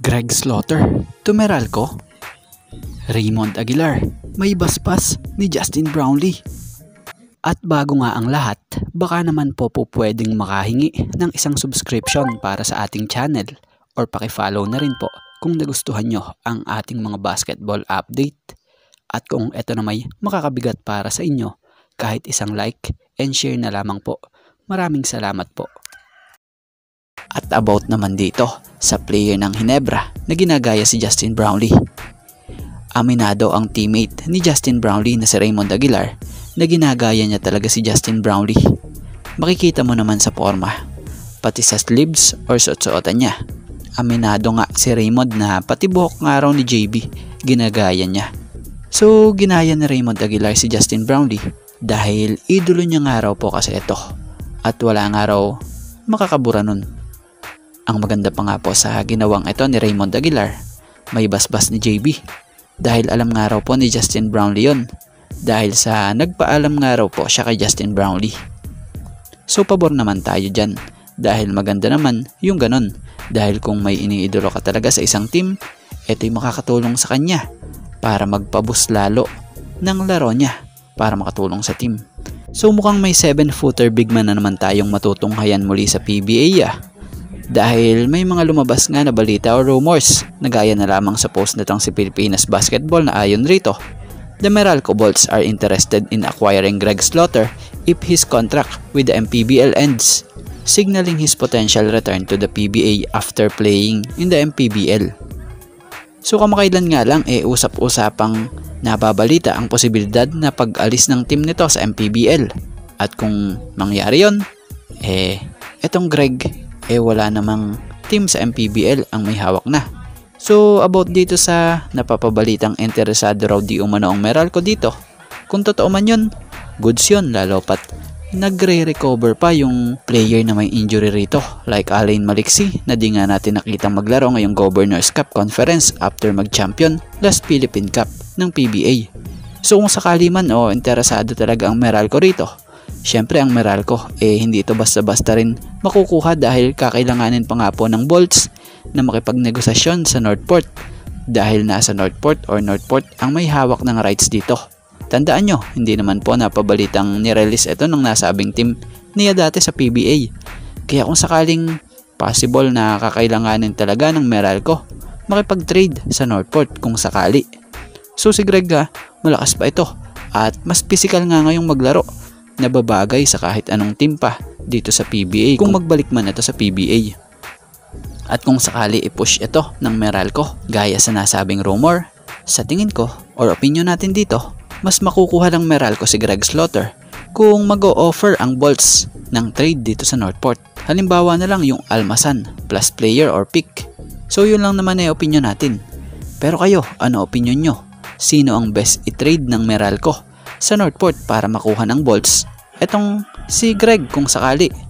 Greg Slaughter, Tumeralco, Raymond Aguilar, may baspas ni Justin Brownlee. At bago nga ang lahat, baka naman po po pwedeng makahingi ng isang subscription para sa ating channel or pakifollow na rin po kung nagustuhan nyo ang ating mga basketball update. At kung ito na may makakabigat para sa inyo, kahit isang like and share na lamang po. Maraming salamat po. At about naman dito sa player ng Hinebra na ginagaya si Justin Brownlee. Aminado ang teammate ni Justin Brownlee na si Raymond Aguilar na ginagaya niya talaga si Justin Brownlee. Makikita mo naman sa forma, pati sa sleeves or suot-suotan niya. Aminado nga si Raymond na pati buhok nga raw ni JB, ginagaya niya. So, ginaya ni Raymond Aguilar si Justin Brownlee dahil idolo niya nga raw po kasi ito at wala nga raw makakabura nun. Ang maganda pa nga po sa ginawang ito ni Raymond Aguilar, may basbas ni JB dahil alam nga raw po ni Justin Brownlee yun dahil sa nagpaalam nga raw po siya kay Justin Brownlee. So pabor naman tayo dyan dahil maganda naman yung ganon dahil kung may iniidolo ka talaga sa isang team, ito'y makakatulong sa kanya para magpabus lalo ng laro niya para makatulong sa team. So mukhang may 7-footer big man na naman tayong matutunghayan muli sa PBA ah. Dahil may mga lumabas nga na balita o rumors na gaya na lamang sa post nitong si Pilipinas Basketball na ayon rito the Meralco Bolts are interested in acquiring Greg Slaughter if his contract with the MPBL ends, signaling his potential return to the PBA after playing in the MPBL. So kamakailan nga lang eh usap-usapang nababalita ang posibilidad na pag-alis ng team nito sa MPBL. At kung mangyari yon, eh etong Greg eh wala namang team sa MPBL ang may hawak na. So about dito sa napapabalitang interesado raw di umano ang Meralco dito. Kung totoo man yun, goods yun lalo pat nagre-recover pa yung player na may injury rito like Alain Maliksi na di nga natin nakita maglaro ngayong Governors Cup Conference after mag-champion last Philippine Cup ng PBA. So kung sakali man o oh, interesado talaga ang Meralco rito, syempre ang Meralco eh hindi ito basta-basta rin makukuha dahil kakailanganin pa nga po ng bolts na makipagnegosasyon sa Northport dahil nasa Northport or Northport ang may hawak ng rights dito. Tandaan nyo, hindi naman po napabalitang nirelease ito ng nasabing team niya dati sa PBA. Kaya kung sakaling possible na kakailanganin talaga ng Meralco, makipag-trade sa Northport kung sakali. So si Greg ha, malakas pa ito at mas physical nga ngayong maglaro na babagay sa kahit anong team pa dito sa PBA kung magbalik man ito sa PBA. At kung sakali i-push ito ng Meralco gaya sa nasabing rumor, sa tingin ko or opinion natin dito, mas makukuha ng Meralco si Greg Slaughter kung mag-o-offer ang Bolts ng trade dito sa Northport. Halimbawa na lang yung Almasan plus player or pick. So yun lang naman ay opinion natin. Pero kayo, ano opinion nyo? Sino ang best i-trade ng Meralco sa Northport para makuha ng Bolts? Etong si Greg kung sakali